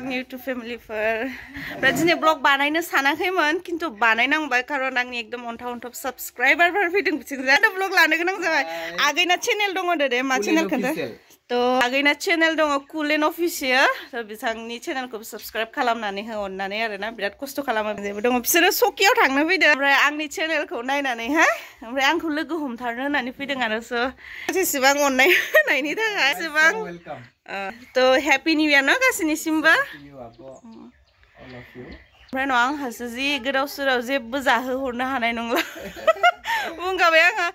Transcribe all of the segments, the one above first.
आंनि इउटुब फेमिलिफोर बेबायदिनो ब्लग बानायनो सानाखैमोन किन्तु बानायनांबाय कारण आंनि एकदम अन्थाव अन्थाव साबसक्राइबारफोर फैदों बिथिंजाय ब्लग लानो गोनां जाबाय आगैना चेनेल दङ दे मा चेनेलखौ তো আগেনা চ্যানেল দো কুলেন অফিসিয়া তো বিথাংনি চ্যানেলক সাবস্ক্রাইব খালামনানি হে অননানি আরে না বিরাত কষ্ট খালামা জেবো দো বিসের সকিও থাকনা ফিদে আমরা আংনি চ্যানেলক নাইনানি হে আমরা আংকু লগে হমথারনো নানি ফিদে গানসো আছে সিবাং অননাই নাইনি থাকাই সিবাং welcome to happy new year ন গাসিনি সিম্বা আমরা ন আং হাসে জি গড়াও সুরাও জেব জাহ হরনা হানাই নংলা বুঙ্গাবে আংা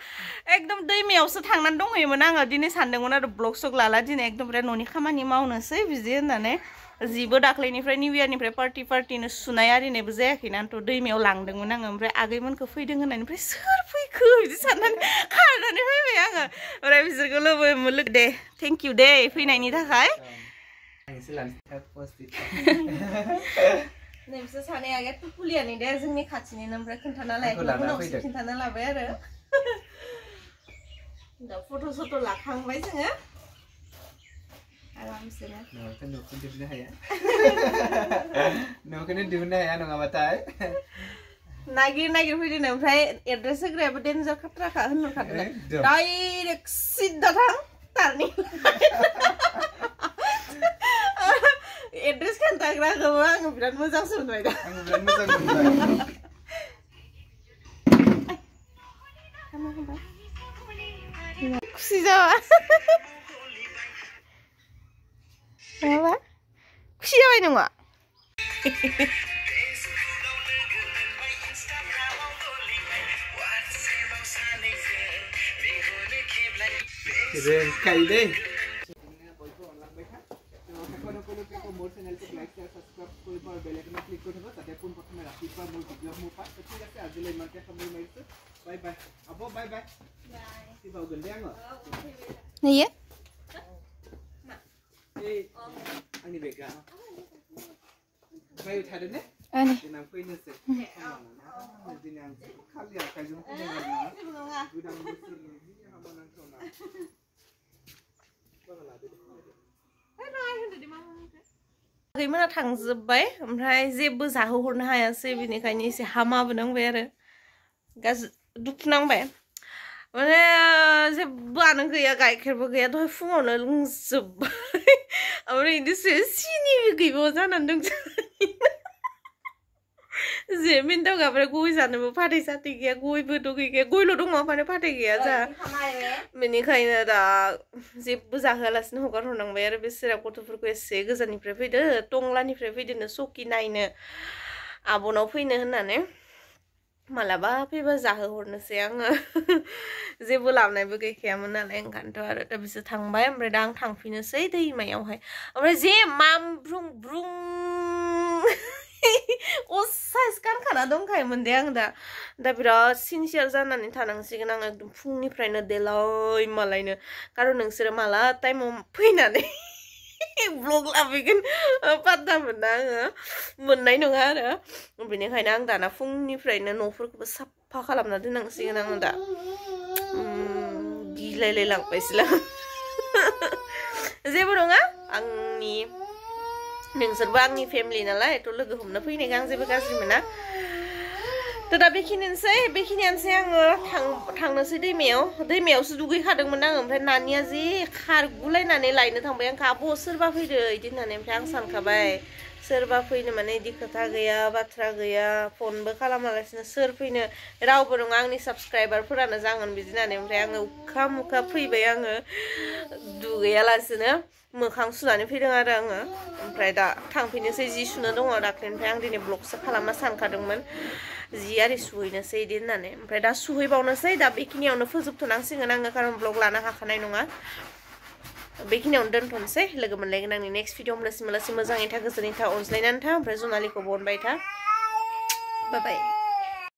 एकदम दैमायावसो थांनानै दंहैयोमोन आङो दिनै सानदोंमोन आरो ब्लग सग लाला दिनै एकदम बिराद न'नि खामानि मावनोसै बिदि होननानै जिबो दाख्लैनिफ्राय निउ इयारनिफ्राय पार्टि पार्टिनो सुनाय आरिनायबो जायाखैना थ' दैमायाव लांदोंमोन आङो ओमफ्राय आगैमोनखौ फैदों होननानै सोर फैखो बिदि साननानै खारनानै फैबाय आङो ओमफ्राय बिसोरखौ लोगो मोनो दे थेंक इउ दे फैनायनि थाखाय नोंसोर सानाया एथ' फुलियानि दे जोंनि खाथिनिनो ओमफ्राय खोन्थाना लायो खोन्थाना लाबाय आरो 이제 포토소도 락한 거 있잖아. 아, 무슨? 나 근데 누군데 하야? 누군데 누군데 하야? 누가 봤다? 나기 나기 후리는 프라이 에드레스 그래 보든 저 카트라 가는 카트라. 다이렉 시더랑 다니. 에드레스 간다 그래 그거 안 그래 무장 소리 나. 안 그래 무장 소리 나. 口だわ。やばい。口やばいのが。前回で。মোৰ চেনেলটোক লাইক শ্বেয়াৰ ছাবস্ক্ৰাইব কৰিব আৰু বেল আইকনত ক্লিক কৰি থ'ব যাতে পোনপ্ৰথমে ৰাতিপুৱা মোৰ ভিডিঅ'সমূহ পায় ঠিক আছে আজিলৈ ইমানকৈ সামৰি মাৰিছোঁ বাই বাই হ'ব বাই বাই কিবা গ'ল দেই আঙৰ এই आंनि बेगा ओमफ्राय थादोने जोंना फैनोसै दिनै आं खालि आखाइजों गोदान बोसोरनि हाबा नांथावना आगैमोना थांजोब्बाय ओमफ्राय जेबो जाहोहरनो हायासै बेनिखायनो एसे हामाबोनांबाय आरो गाज्रि दुखुनांबाय माने जेबोआनो गैया गाइखेरबो गैया दहाय फुङावनो लोंजोब्बाय ओमफ्राय बिदिसो सिनिबो गैबावा जानानै दंजोबो dễ mình đâu gặp phải gui dần mà phát đi ra thì kia gui vừa đâu kia gui luôn đúng không phải phát ờ, dạ. đi kia ra mình khai là đó dịp bữa giờ hơi là xin hồ con hồn bé rồi biết sẽ cô tôi phải sẽ cái dần phải phải đỡ tung lên phải phải đỡ số kỳ này nè à bố nó phải nữa nè मालाबा faba जाहोहरनोसै आङो जेबो लाबोनायबो गैखायामोन नालाय ओंखायनोथ' आरो दा बिसोर थांबाय ओमफ्राय दा आं थांफिननोसै दैमायावहाय ओमफ्राय जे मा ब्रुं ब्रुं ꯑꯗꯨꯝ ꯈꯥꯏ ꯃꯟꯗꯦꯡꯗ ꯗ ꯕꯤꯔꯥ ꯁꯤꯟꯁꯤꯌꯔ ꯖꯥꯅꯅꯤ ꯊꯥꯅꯪꯁꯤꯒ ꯅꯪ ꯑꯗꯨꯝ ꯐꯨꯡꯅꯤ ꯐ꯭ꯔꯥꯏꯅ ꯗꯦꯂꯣꯏ ꯃꯥꯂꯥꯏꯅ ꯀꯥꯔꯣ ꯅꯪꯁꯤꯔ ꯃꯥꯂꯥ ꯇꯥꯏꯝ ꯐꯨꯏꯅꯅꯦ ब्लग लाबोगोन पात्ता मोना आङो मोननाय नङा आरो बेनिखायनो आं दाना फुंनिफ्रायनो न'फोरखौबो साफा खालामना दोननांसिगोन आङो दा गिलायलाय लांबायसोलां जेबो नङा आंनि नोंसोरबो आंनि फेमिलि नालाय थ' लोगो हमनो फैनायखौ आं जेबो गाज्रि मोना दा दा बेखिनिनोसै बेखिनियानोसै आङो थां थांनोसै दैमायाव दैमायाव सो दुगैखादोंमोन आङो ओमफ्राय नानिया जे खारगुलायनानै लायनो थांबाय आं गाबो सोरबा फैदो बिदि होननानै ओमफ्राय आं सानखाबाय serba fuyne mane di kata gaya batra gaya phone bekala malas na serba fuyne rau burung subscriber pura na zangan bizina ne mpre ang ka muka fuy be yang du gaya las na mukhang da tang fuyne se ji suna dong ora klen pre ang di ne blok sa kala masan dong man ji ari suy na se di na ne mpre da suy bau na se da bikini ang na fuzuk tunang sing na ang ka dong blok lana ka kanai bikinnya undang pun sih, lagu menlegen nang di next video mulai sih mulai sih mazang itu agak sering itu online nanti, presun alikobon bye bye.